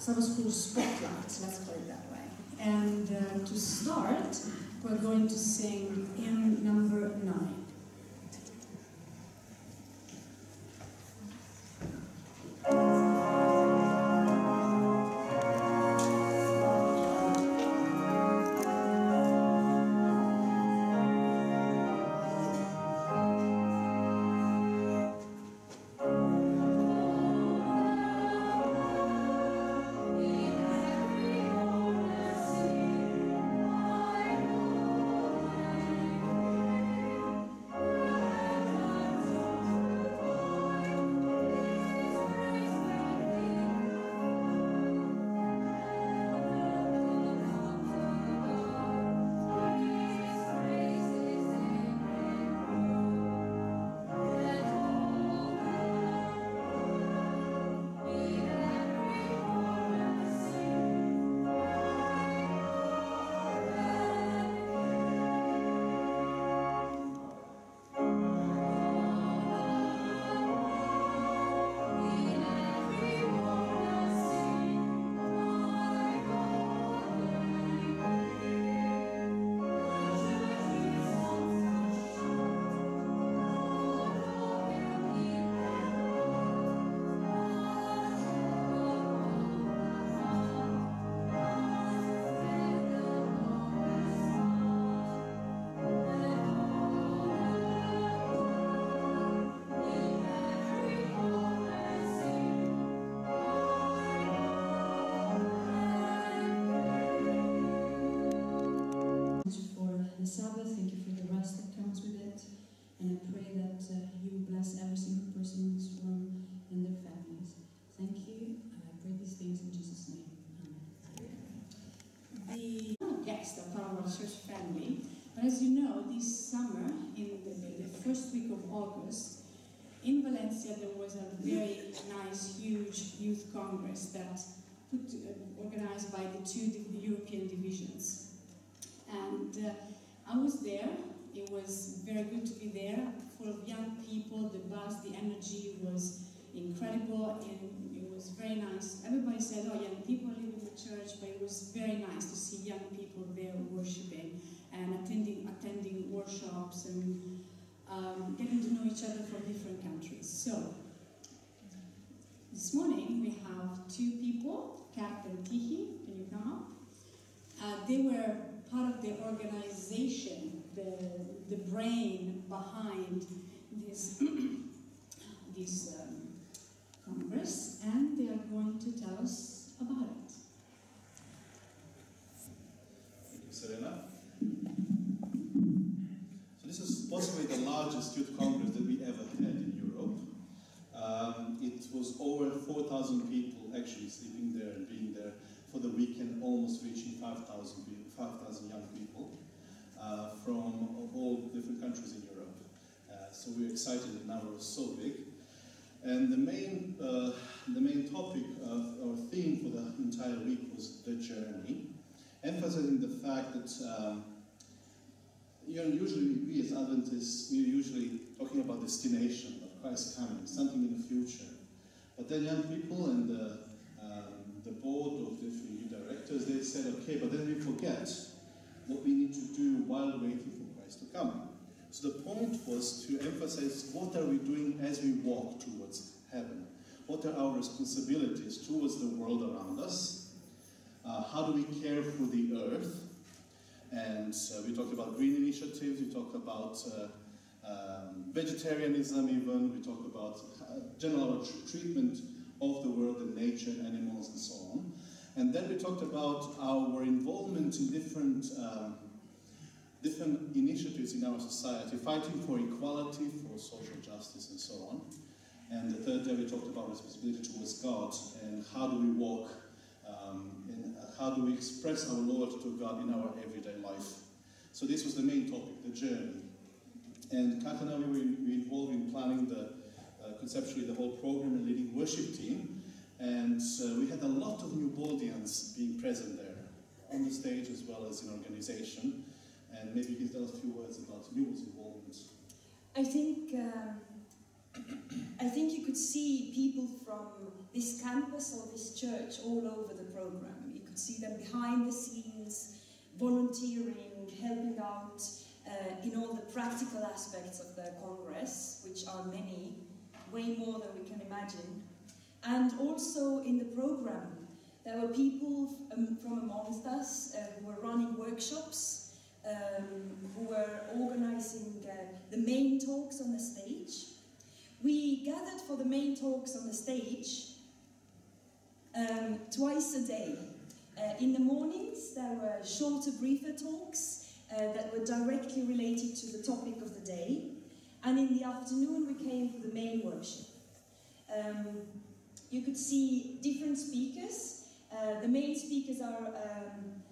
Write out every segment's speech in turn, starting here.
Sabbath School Spotlight, let's put it that way. And uh, to start, we're going to sing hymn number nine. Guest of our family, but as you know, this summer, in the, the first week of August, in Valencia, there was a very nice, huge youth congress that put, uh, organized by the two European divisions. And uh, I was there. It was very good to be there, full of young people. The buzz, the energy was incredible, and it was very nice. Everybody said, "Oh, young people church," but it was very nice to see young people there worshiping and attending attending workshops and um, getting to know each other from different countries. So. This morning we have two people, Kat and Tihi. Can you come up? Uh, they were part of the organization, the, the brain behind this, this um, congress, and they are going to tell us about it. Thank you, Serena. So this is possibly the largest youth congress that we ever had in Europe. Um, it was over 4,000 people actually sleeping there and being there for the weekend, almost reaching 5,000 people, 5,000 young people uh, from all different countries in Europe. Uh, so we're excited the number was so big. And the main, uh, the main topic of our theme for the entire week was the journey, emphasizing the fact that um, you know, usually we as Adventists, we're usually talking about destination of Christ coming, something in the future. But then young people and the, um, the board of new directors, they said, okay, but then we forget what we need to do while waiting for Christ to come. So the point was to emphasize what are we doing as we walk towards heaven? What are our responsibilities towards the world around us? Uh, how do we care for the earth? And uh, we talked about green initiatives, we talked about uh, um, vegetarianism even, we talked about uh, general tr- treatment of the world and nature, animals and so on. And then we talked about our involvement in different, um, different initiatives in our society, fighting for equality, for social justice and so on. And the third day we talked about responsibility towards God and how do we walk um, how do we express our Lord to God in our everyday life. So this was the main topic, the journey. And Kat and I were, in- were involved in planning the, uh, conceptually the whole program and leading worship team. And uh, we had a lot of Newboldians being present there, on the stage as well as in organization. And maybe you can tell us a few words about Newbold's involvement. I think um, I think you could see people from this campus or this church all over the program. You could see them behind the scenes, volunteering, helping out uh, in all the practical aspects of the Congress, which are many, way more than we can imagine. And also in the program, there were people um, from amongst us uh, who were running workshops, um, who were organizing uh, the main talks on the stage. We gathered for the main talks on the stage um, twice a day. Uh, in the mornings, there were shorter, briefer talks uh, that were directly related to the topic of the day. And in the afternoon, we came for the main worship. Um, you could see different speakers. Uh, the main speakers are, um,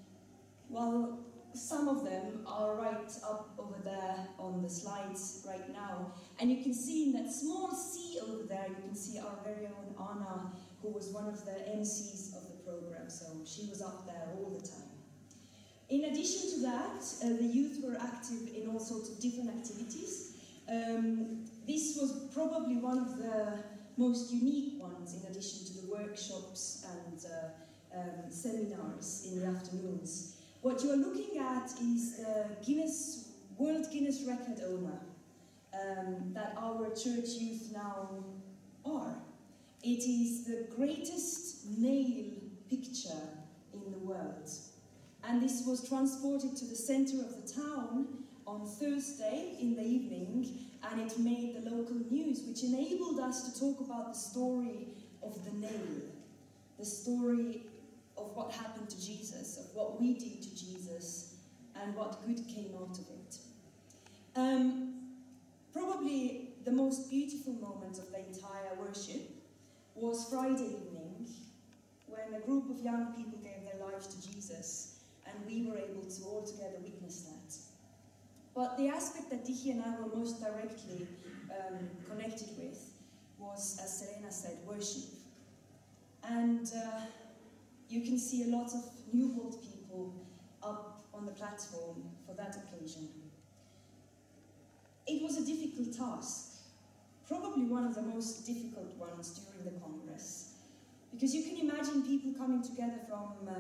well, some of them are right up over there on the slides right now. And you can see in that small C over there, you can see our very own Anna, who was one of the MCs of the program. So she was up there all the time. In addition to that, uh, the youth were active in all sorts of different activities. Um, this was probably one of the most unique ones in addition to the workshops and uh, um, seminars in the afternoons. What you are looking at is the Guinness World Guinness Record owner um, that our church youth now are. It is the greatest male picture in the world. And this was transported to the center of the town on Thursday in the evening, and it made the local news, which enabled us to talk about the story of the nail, the story of what happened to Jesus, of what we did to Jesus, and what good came out of it. Um, probably the most beautiful moment of the entire worship was Friday evening, when a group of young people gave their lives to Jesus, and we were able to all together witness that. But the aspect that Tihi and I were most directly um, connected with was, as Serena said, worship. And uh, you can see a lot of Newbold people up on the platform for that occasion. It was a difficult task, probably one of the most difficult ones during the Congress, because you can imagine people coming together from uh,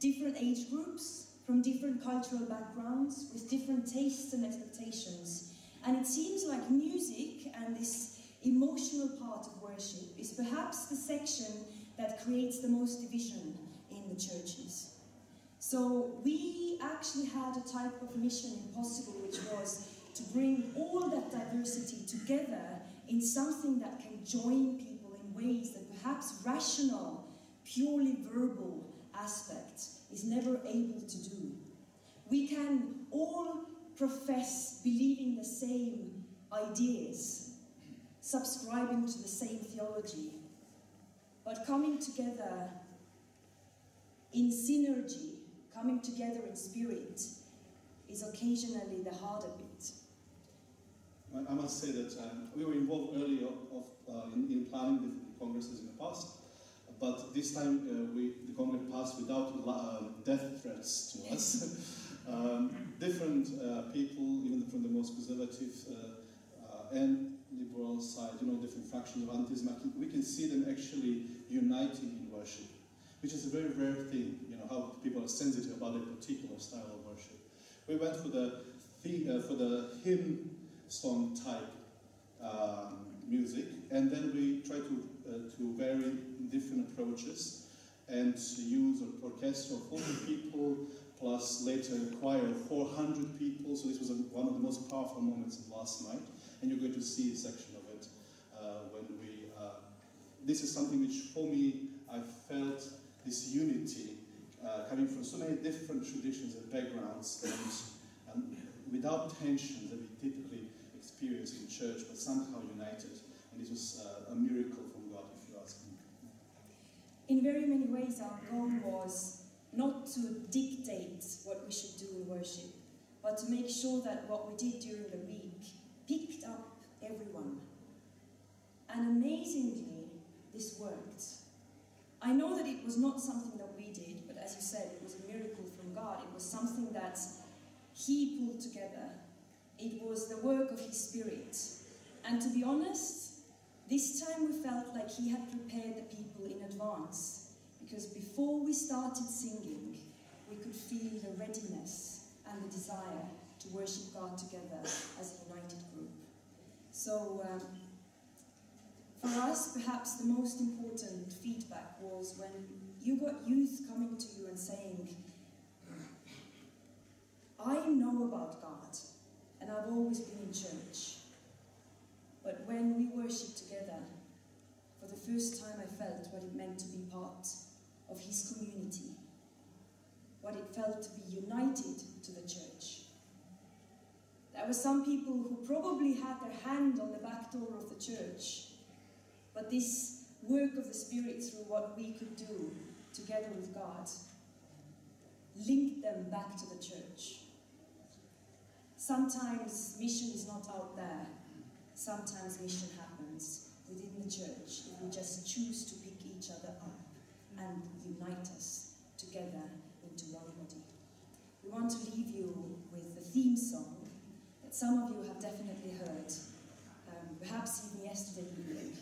different age groups, from different cultural backgrounds, with different tastes and expectations. And it seems like music and this emotional part of worship is perhaps the section that creates the most division in the churches. So we actually had a type of mission impossible, which was to bring all that diversity together in something that can join people in ways that perhaps rational, purely verbal aspect is never able to do. We can all profess believing the same ideas, subscribing to the same theology, but coming together in synergy, coming together in spirit, is occasionally the harder bit. I must say that um, we were involved earlier of, uh, in, in, planning the congresses in the past, but this time uh, we, the congress passed without uh, death threats to us. um, different uh, people, even from the most conservative uh, uh, and liberal side, you know, different factions of Adventism, we can see them actually uniting in worship, which is a very rare thing, you know, how people are sensitive about a particular style of worship. We went for the, the for the hymn song type um, music, and then we try to, uh, to vary different approaches and use an orchestra of 40 people plus later a choir of 400 people. So this was a, one of the most powerful moments of last night, and you're going to see a section of it uh, when we. Uh, this is something which, for me, I felt this unity uh, coming from so many different traditions and backgrounds, and um, without tension experience in church, but somehow united. And it was uh, a miracle from God, if you ask me. In very many ways, our goal was not to dictate what we should do in worship, but to make sure that what we did during the week picked up everyone. And amazingly, this worked. I know that it was not something that we did, but as you said, it was a miracle from God. It was something that He pulled together it was the work of His Spirit. And to be honest, This time we felt like he had prepared the people in advance, because before we started singing, we could feel the readiness and the desire to worship God together as a united group. So, um, for us, perhaps the most important feedback was when you got youth coming to you and saying, I know about God, and I've always been in church. But when we worshipped together, for the first time I felt what it meant to be part of His community, what it felt to be united to the church. There were some people who probably had their hand on the back door of the church, but this work of the Spirit through what we could do together with God linked them back to the church. Sometimes mission is not out there. Sometimes mission happens within the church if we just choose to pick each other up and unite us together into one body. We want to leave you with the theme song that some of you have definitely heard, um, perhaps even yesterday evening,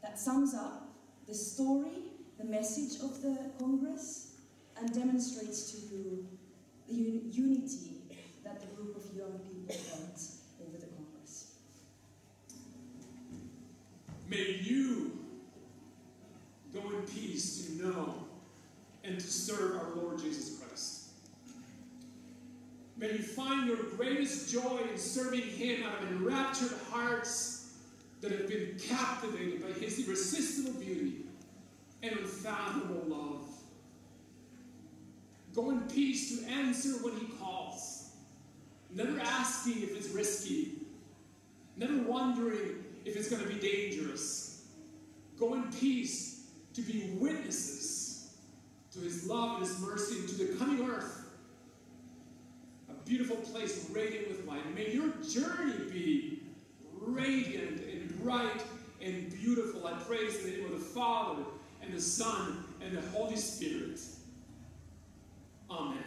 that sums up the story, the message of the Congress, and demonstrates to you the un unity that the group of young people felt over the Congress. May you go in peace to know and to serve our Lord Jesus Christ. May you find your greatest joy in serving Him out of enraptured hearts that have been captivated by His irresistible beauty and unfathomable love. Go in peace to answer when He calls, never asking if it's risky, never wondering if it's going to be dangerous. Go in peace to be witnesses to His love and His mercy and to the coming earth. A beautiful place radiant with light. May your journey be radiant and bright and beautiful. I praise the name of the Father and the Son and the Holy Spirit. Amen.